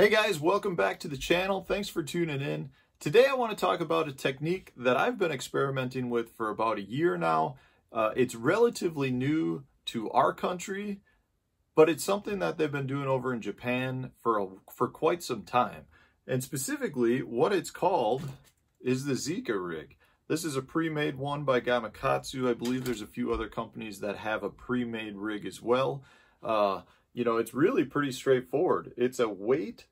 Hey guys, welcome back to the channel. Thanks for tuning in. Today I want to talk about a technique that I've been experimenting with for about a year now. Uh, it's relatively new to our country, but it's something that they've been doing over in Japan for, a, for quite some time. And specifically, what it's called is the Gika rig. This is a pre-made one by Gamakatsu. I believe there's a few other companies that have a pre-made rig as well. Uh, you know, it's really pretty straightforward. It's a weight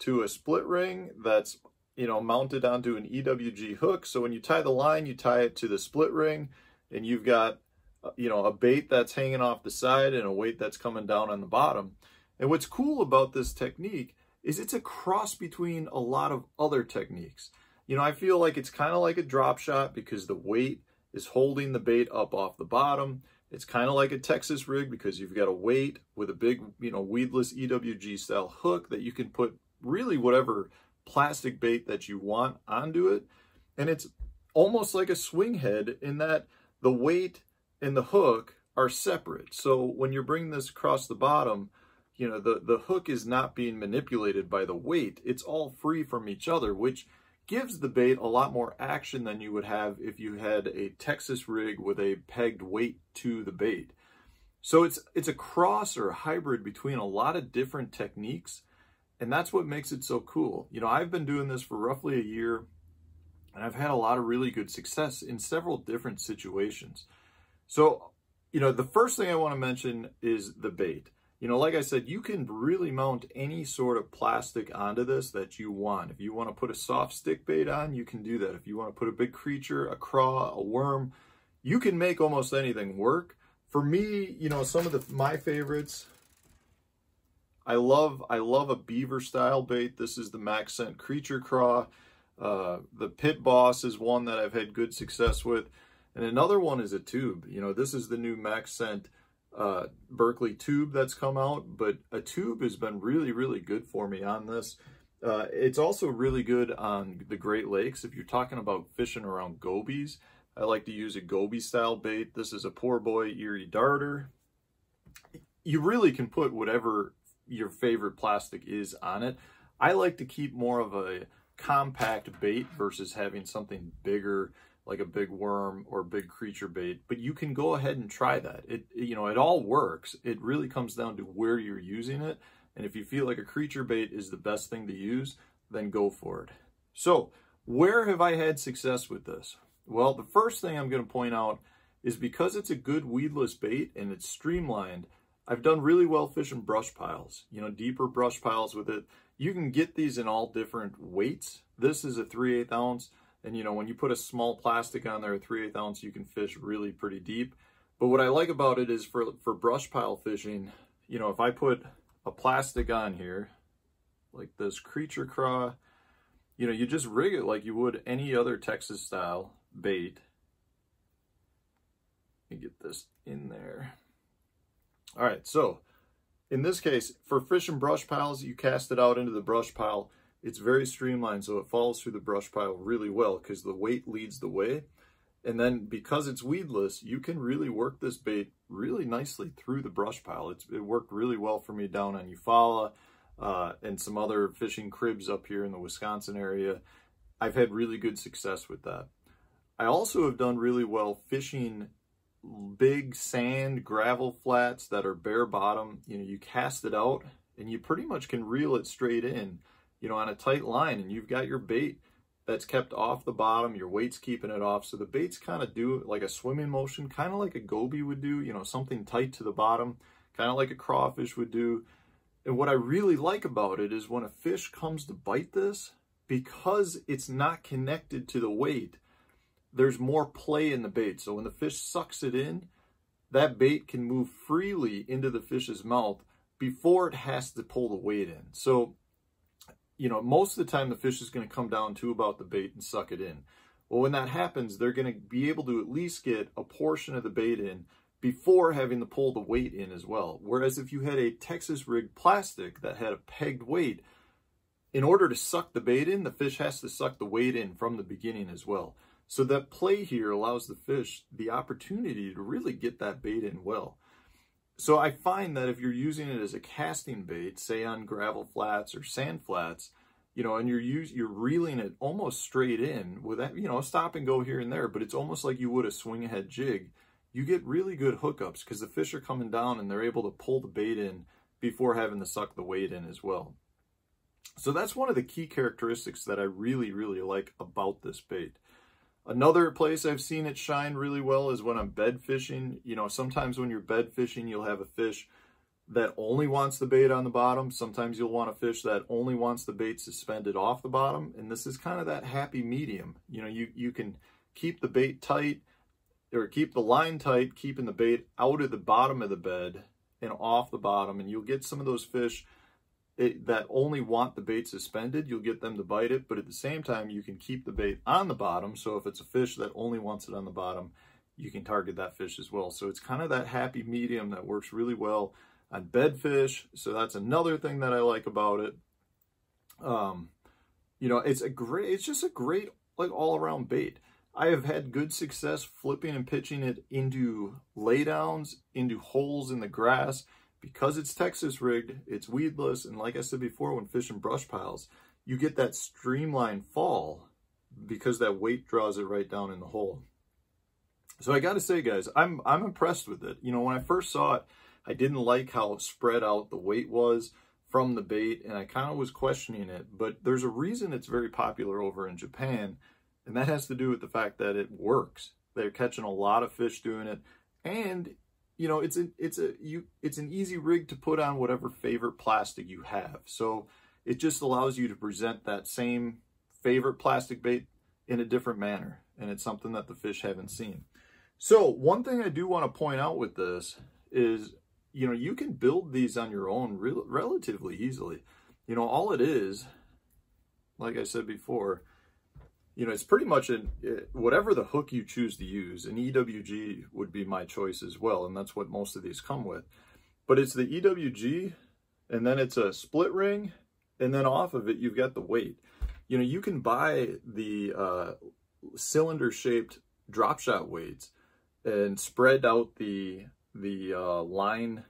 to a split ring that's, you know, mounted onto an EWG hook. So when you tie the line, you tie it to the split ring and you've got, uh, you know, a bait that's hanging off the side and a weight that's coming down on the bottom. And what's cool about this technique is it's a cross between a lot of other techniques. You know, I feel like it's kind of like a drop shot because the weight is holding the bait up off the bottom it's kind of like a Texas rig because you've got a weight with a big, you know, weedless EWG style hook that you can put really whatever plastic bait that you want onto it. And it's almost like a swing head in that the weight and the hook are separate. So when you're bringing this across the bottom, you know, the, the hook is not being manipulated by the weight. It's all free from each other, which gives the bait a lot more action than you would have if you had a Texas rig with a pegged weight to the bait. So it's it's a cross or a hybrid between a lot of different techniques, and that's what makes it so cool. You know, I've been doing this for roughly a year, and I've had a lot of really good success in several different situations. So, you know, the first thing I want to mention is the bait. You know, like I said, you can really mount any sort of plastic onto this that you want. If you want to put a soft stick bait on, you can do that. If you want to put a big creature, a craw, a worm, you can make almost anything work. For me, you know, some of the my favorites, I love I love a beaver style bait. This is the Max Scent Creature Craw. Uh, the Pit Boss is one that I've had good success with. And another one is a tube. You know, this is the new Max Scent uh, Berkley tube that's come out, but a tube has been really, really good for me on this. Uh, it's also really good on the Great Lakes. If you're talking about fishing around gobies, I like to use a goby style bait. This is a poor boy Erie darter. You really can put whatever your favorite plastic is on it. I like to keep more of a compact bait versus having something bigger like a big worm or big creature bait, but you can go ahead and try that. It, you know, it all works. It really comes down to where you're using it. And if you feel like a creature bait is the best thing to use, then go for it. So where have I had success with this? Well, the first thing I'm going to point out is because it's a good weedless bait and it's streamlined, I've done really well fishing brush piles, you know, deeper brush piles with it. You can get these in all different weights. This is a 3 8 ounce. And you know, when you put a small plastic on there, a 3 8 ounce, you can fish really pretty deep. But what I like about it is for, for brush pile fishing, you know, if I put a plastic on here, like this creature craw, you know, you just rig it like you would any other Texas style bait. Let me get this in there. All right, so in this case, for fishing brush piles, you cast it out into the brush pile it's very streamlined, so it falls through the brush pile really well because the weight leads the way. And then because it's weedless, you can really work this bait really nicely through the brush pile. It's, it worked really well for me down on Eufaula uh, and some other fishing cribs up here in the Wisconsin area. I've had really good success with that. I also have done really well fishing big sand gravel flats that are bare bottom. You know, you cast it out and you pretty much can reel it straight in you know, on a tight line and you've got your bait that's kept off the bottom, your weight's keeping it off. So the baits kind of do like a swimming motion, kind of like a goby would do, you know, something tight to the bottom, kind of like a crawfish would do. And what I really like about it is when a fish comes to bite this, because it's not connected to the weight, there's more play in the bait. So when the fish sucks it in, that bait can move freely into the fish's mouth before it has to pull the weight in. So you know, most of the time the fish is going to come down to about the bait and suck it in. Well, when that happens, they're going to be able to at least get a portion of the bait in before having to pull the weight in as well. Whereas if you had a Texas rig plastic that had a pegged weight, in order to suck the bait in, the fish has to suck the weight in from the beginning as well. So that play here allows the fish the opportunity to really get that bait in well. so I find that if you're using it as a casting bait, say on gravel flats or sand flats, you know, and you're use, you're reeling it almost straight in with that, you know, stop and go here and there, but it's almost like you would a swing head jig. You get really good hookups because the fish are coming down and they're able to pull the bait in before having to suck the weight in as well. So that's one of the key characteristics that I really, really like about this bait. Another place I've seen it shine really well is when I'm bed fishing. You know, sometimes when you're bed fishing, you'll have a fish that only wants the bait on the bottom. Sometimes you'll want a fish that only wants the bait suspended off the bottom. And this is kind of that happy medium. You know, you, you can keep the bait tight or keep the line tight, keeping the bait out of the bottom of the bed and off the bottom. And you'll get some of those fish it, that only want the bait suspended. You'll get them to bite it. But at the same time, you can keep the bait on the bottom. So if it's a fish that only wants it on the bottom, you can target that fish as well. So it's kind of that happy medium that works really well on bedfish. So that's another thing that I like about it. Um, you know, it's a great, it's just a great, like all around bait. I have had good success flipping and pitching it into laydowns, into holes in the grass. Because it's Texas rigged, it's weedless, and like I said before, when fishing brush piles, you get that streamlined fall because that weight draws it right down in the hole. So I got to say, guys, I'm I'm impressed with it. You know, when I first saw it, I didn't like how spread out the weight was from the bait, and I kind of was questioning it. But there's a reason it's very popular over in Japan, and that has to do with the fact that it works. They're catching a lot of fish doing it, and you know it's a it's a you it's an easy rig to put on whatever favorite plastic you have. So it just allows you to present that same favorite plastic bait in a different manner, and it's something that the fish haven't seen. So one thing I do want to point out with this is you know, you can build these on your own re relatively easily. You know, all it is, like I said before, you know, it's pretty much an, it, whatever the hook you choose to use. An EWG would be my choice as well, and that's what most of these come with. But it's the EWG, and then it's a split ring, and then off of it, you've got the weight. You know, you can buy the uh, cylinder-shaped drop shot weights and spread out the the uh, line,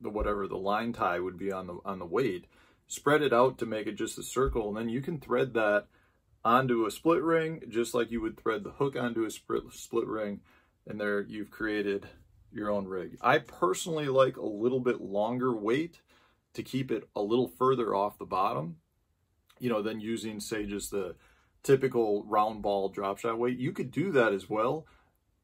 the whatever the line tie would be on the on the weight, spread it out to make it just a circle, and then you can thread that onto a split ring, just like you would thread the hook onto a split, split ring, and there you've created your own rig. I personally like a little bit longer weight to keep it a little further off the bottom, you know, than using, say, just the typical round ball drop shot weight. You could do that as well,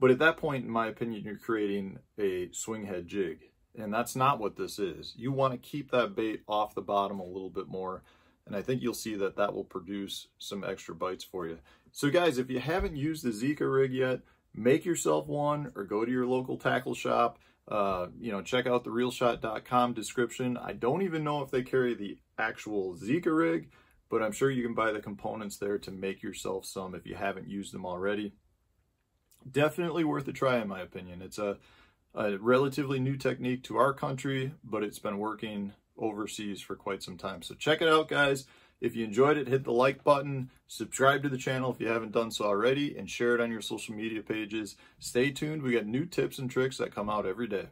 but at that point, in my opinion, you're creating a swing head jig. And that's not what this is. You want to keep that bait off the bottom a little bit more. And I think you'll see that that will produce some extra bites for you. So guys, if you haven't used the Gika rig yet, make yourself one or go to your local tackle shop. Uh, you know, check out the reelshot.com description. I don't even know if they carry the actual Gika rig, but I'm sure you can buy the components there to make yourself some if you haven't used them already definitely worth a try in my opinion. It's a, a relatively new technique to our country, but it's been working overseas for quite some time. So check it out, guys. If you enjoyed it, hit the like button, subscribe to the channel if you haven't done so already, and share it on your social media pages. Stay tuned. We got new tips and tricks that come out every day.